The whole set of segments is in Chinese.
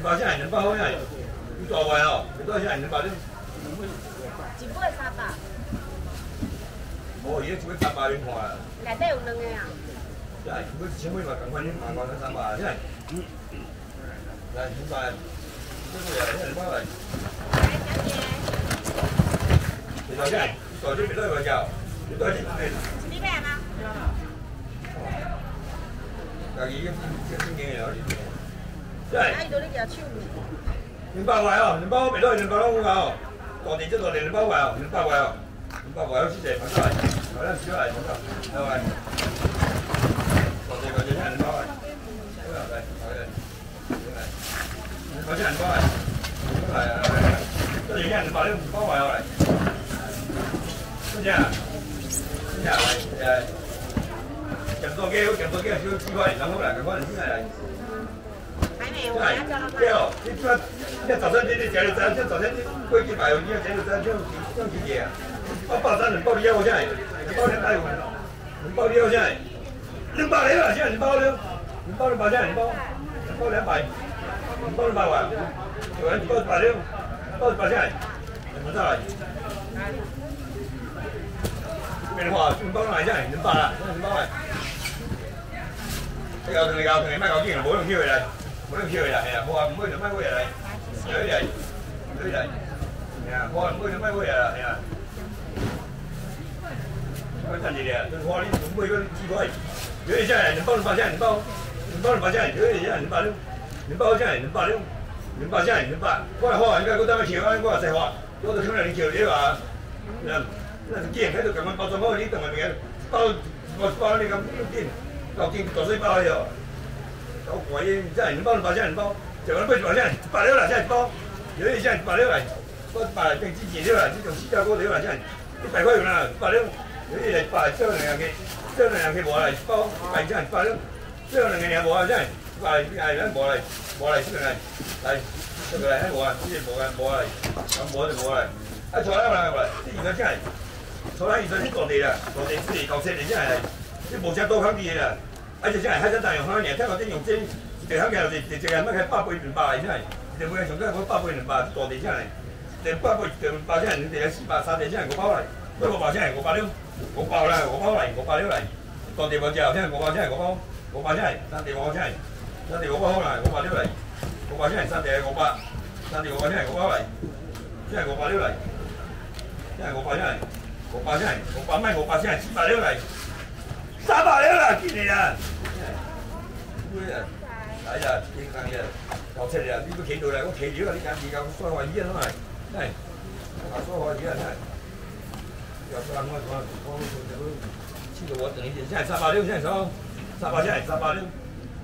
两包啥？两包好啥？你大块哦，你多少钱？两包两。一百三百。哦，伊一百三百零块啊。内底有两个啊。来，每一千尾嘛，赶快你两块两三百，来。来，两百，这个呀，两百来。来，小姐。你多少钱？多少钱？多少钱？你多少钱？你买吗？家己要要经营了。来。阿姨多你叫手。两百块哦，两百块袂多，两百拢有哦。大地这大地两百块哦，两百块哦，两百块好谢谢，放过来，来咱收来，放过来，来来。大地大地两百块，来来来来，来，大地两百块，来来来，这里两百六两百块哦来，多少？多少来？呃，减多几，减多几，少几块，然后来，赶快来进来。对哦，你这你早餐店你食了早，这早餐店过几百，你要食了早，这这几点啊？包包三两包你要我啥？包两百五，两包你要啥？两百两啊，现在两包两，两包两百啥？两包，两包两百，两包两百万，有人包一百两，包一百啥？怎么着？没的话，两包两百啥？两百啦，两百万。这个这个这个卖高兴，无用起来。不能去啦，系啊，我话唔会就卖过来，可以嚟，可以嚟，系啊，我话唔会就卖过来啦，系啊。我等住你啊，我话你唔会嗰几块，有一下来，两包两包下，两包，两包两包下，有一下两包两，两包下，两包两，两包下，两包。我话好，应该我等下去，我我再话，我都可能你叫你话，那那是见，喺度咁样包装好，你等下面包包包你咁见，到见到水包了。我怀疑这两包两包，这两包，就讲不是包这百六了，这包，有一些百六来，我百定之前六了，这种四价锅六了，这一百块有啦，百六，有一来百这两个，这两个无来包，百这百六，这两个两无啊，这百哎咱无来，无来这个来，来这个来还无啊，这无啊无来，咁无就无来，啊错啦来来，这二个真系，错啦二个是大地啦，大地是高色的真系，你无只多坑啲嘢啦。而且现在海产大用好年，听讲这用这一个行业就是一个乜开百倍两百，现在一个上个我百倍两百，大地现在，一百倍两百现在你得四百三地现在五百来，五百现在五百六，五百来五百来五百六来，大地冇只，现在五百现在五百，五百现在三地五百现在，三地五百好来，五百六来，五百现在三地五百，三地五百现在五百来，现在五百六来，现在五百现在，五百现在五百卖五百现在四百六来。三百了啦，今年啊，对啊，哎呀，健康呀，搞出来啊，你都睇到啦，我睇到啦，你讲你讲说话语啊，都系，哎，说话语啊，哎，要不然我我我我这个，气得我等一点，现在三百六，现在收，三百现在三百六，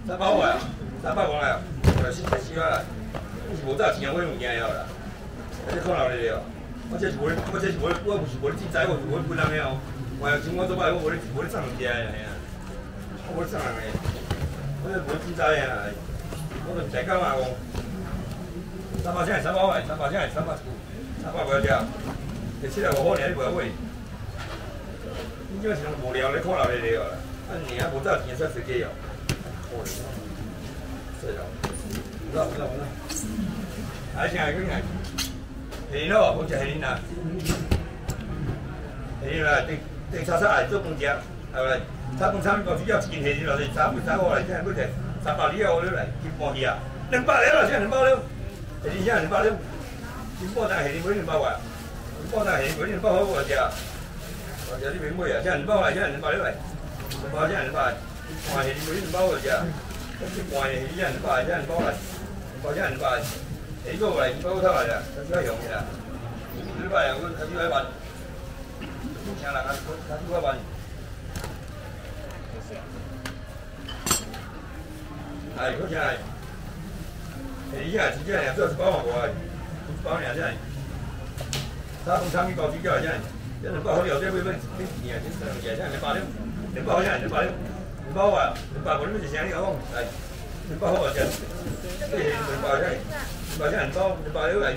三百五啊，三百五啊，我是太喜欢了，无早钱我用钱要啦，这可能的了，我这是我我这是我我不是我的钱财，我我不能的哦。我要情况做摆，我冇得冇得上街呀，我冇得上嘅，我冇得进仔呀，我唔使干嘛我，三百千，三百块，三百千，三百，三百块只，你七来五好年你不要买，你这是无聊你看老的了，啊你啊无早钱才直接要，哦，是哦，唔得唔得唔得，还请还请，系咯，好似系呐，系啦，对。订叉叉来做饭食，后来炒饭炒面搞主要一件虾子落去，炒饭炒好来，现在要摕三百二啊，我了来金半鱼啊，两百了啦，现在两百了，虾子现在两百了，金半单虾子买两百块，金半单虾子买两百块我食，我食你免买啊，现在两百块，现在两百了来，两百现在两百，半虾子买两百我食，金半虾子现在两百，现在两百来，两百现在两百，虾子过来两百我偷来的，他需要用的啦，两百我他需要办。请啦，他他几块钱？谢谢。哎，多少钱？哎呀，几件呀？这是八万块，八万两件。他从产品搞几件钱？这是八好了，这不不不钱啊，这是两件，现在八两，两百块钱，两百两，两百万，两百万你们就想了哦，哎，两百块钱，对，两百钱，两百钱，两百两百六来，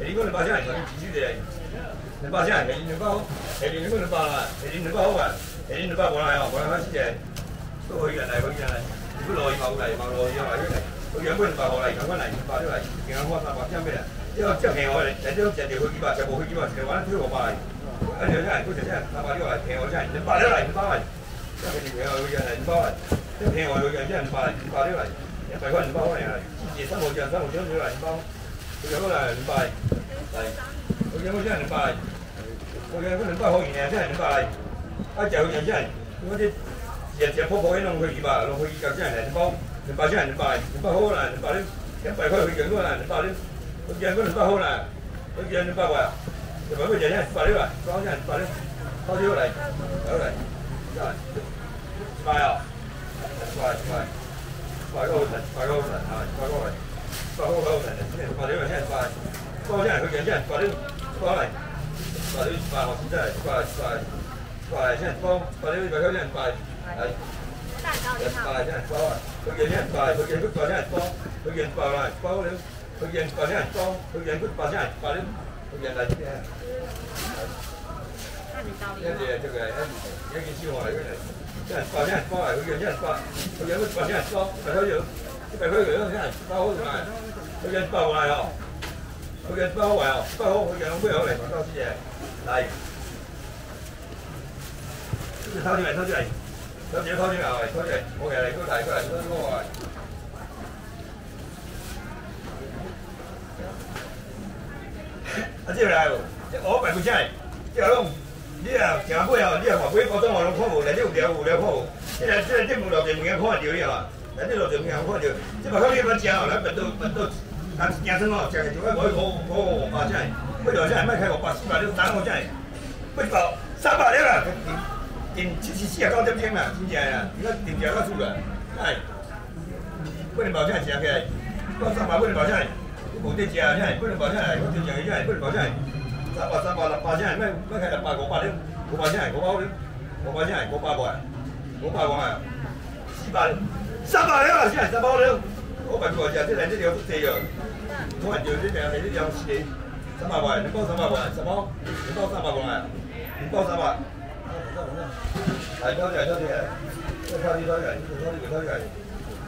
哎，你讲两百钱，你继续的。两百钱，两百好，下年两个两百啦，下年两百好啊，下年两百过来哦，过来开始嘅，都可以人嚟，可以人嚟，如果落去冇嚟，冇落去又嚟，我原本八号来，赶快来，八六来，平安花三百，这边来，这个这平号来，来这种食着飞机吧，食无飞机吧，食完退五百来，啊，就这样，不就这样，三百六来，平号这样，两百六来，两百来，这个平号会员来，两百来，这平号会员这样，两百来，两百六来，一百块两百块来，季节三号这样，三号这样就来两百，会员过来两百，来，会员过这样两百，会员过两百好元呢，这样两百来，啊，食会员这样，我这。日日泡泡迄拢飞机吧，拢飞机到这样来，两包，两包这样两百，两百好啦，两百两，两百块飞机过啦，两百两，飞机过两百好啦，飞机两百块，两百块钱呢，百六啦，包这样百六，包六来，来来，来，一百哦，一百一百，一百个好神，一百个好神啊，一百个来，一百个好神的，现在百六了，现在百，包这样飞机这样百六，包来，百六一百好，现在一百一百，一百现在包百六一百块这样百。係，一百真係多啊！佢認一百，佢認嗰百真係多，佢認百啦，多了，佢認百真係多，佢認嗰百真係百了，佢認係啲啊。一隻這個一一件燒賣嗰啲，真係百真係多啊！佢認真係百，佢認嗰百真係多，百塊肉，百塊肉真係包好賣，佢認百賣哦，佢認包賣哦，包好佢認咩好嚟？多啲嘢嚟，偷啲嚟，偷啲嚟。有自己拖出嚟，拖出嚟，冇人嚟，都提出嚟，都嚟。啊，即係嚟，即我咪佢真係，即係講，你啊行買哦，你啊話買嗰種我攏看無，嚟啲有料有料看無，即係即係啲無料就唔敢看到你啊，嚟啲料就唔敢看到，即係話你乜食哦，嚟問到問到，但係行生哦，食係做咩冇冇冇冇真係，不如真係乜開個八四百六打我真係，不夠三百六啦。定七七四啊九點鐘啦，真正啊，而家定價較出來，係，不能保證食起來，到三百不能保證，冇得食啊，真係不能保證，我正常嘅真係不能保證，三百三百六百真係咩咩係六百五百了，五百真係五百了，五百真係五百萬，五百萬啊，四百，三百了真係三百了，我問過就即係呢條都四樣，我問就呢條係呢條四，三百萬，你包三百萬，什么？你包三百萬，你包三百。係多謝多謝，多謝多謝，多謝多謝，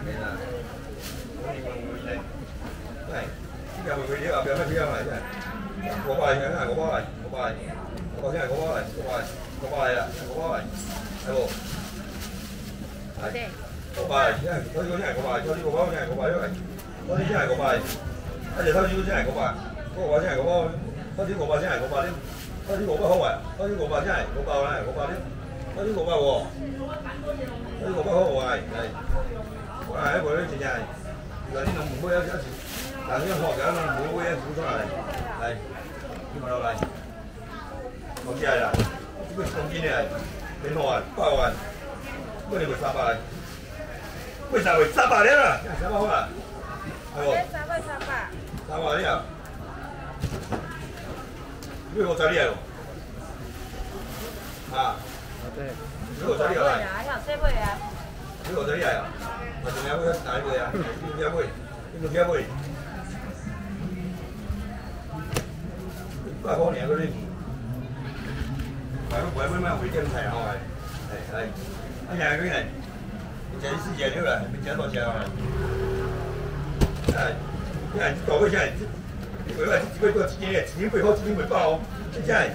明啊！我哋會會嚟，係，今日會會啲啊，有咩票嚟真係？我包嚟嘅，我包嚟，我包嚟，我包先係我包嚟，我包嚟，我包嚟啦，我包嚟，係喎，係，我包嚟，真係，嗰啲真係我包嚟，嗰啲我包真係我包咗嚟，嗰啲真係我包嚟，一隻偷豬真係我包，嗰個真係我包，嗰啲我包真係我包啲，嗰啲我包好啊，嗰啲我包真係我包啦，我包啲。嗰啲五百喎，嗰啲五百好喎係係，我係一個咧，真係，原來啲農唔會有有時，但係啲學嘅農唔會一付出嚟，係，呢個落嚟，我知係啦，呢個公斤嚟，幾多萬？八萬，乜你會三百？為啥會三百咧啦？三百好啦，係喎，三百三百，三百呢啊？呢個仔呢啊？啊？對，呢個仔呢啊？有四倍啊？呢個仔呢啊？咪仲有個大倍啊？呢個幾倍？呢個幾倍？八方年嗰啲，係乜鬼乜乜回正題啊？係係係，哎呀嗰啲嚟，這是世界了啦，沒講多少啊？哎，你看搞個現在，你回來幾倍多幾年？幾年背後幾年沒報哦？現在。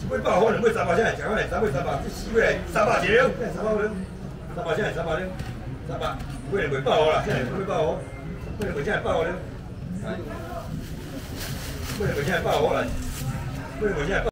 一百好，兩百三百先，講嚟三百三百，即四百三百幾兩，三百兩，三百先，三百兩，三百，每人每百好啦，先每百好，每人每先百好兩，係，每人每先百好嚟，每人每先百。